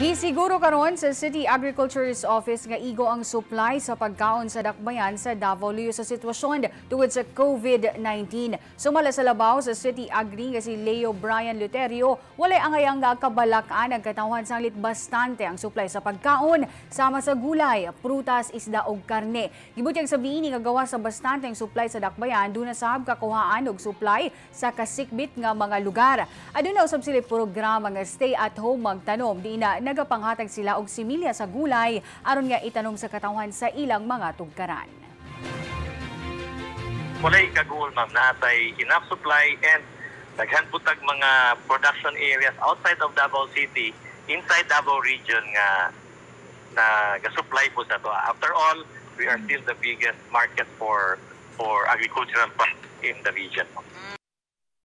Gisiguro karon sa City Agriculture's Office nga igo ang supply sa pagkaon sa dakbayan sa Davao sa sitwasyon tungod sa COVID-19. Sumala sa labaw sa City Agri nga si Leo Brian Luterio, walay angayang nga kabalakan ang katawan sanglit bastante ang supply sa pagkaon sama sa gulay, prutas, isda ug karne. Gibutyag sabihin nga gawa sa bastante ang supply sa dakbayan duna sab kakuhaan og supply sa kasikbit nga mga lugar. Aduna usab sila programa nga stay at home magtanom di na nagapanghatag sila og similya sa gulay aron nga itanom sa katawan sa ilang mga tugkaran. Walay kagul ma'am natay enough supply and daghan putag mga production areas outside of Davao City, inside Davao region nga na ga-supply po sa to. After all, we are still the biggest market for for agricultural products in the region.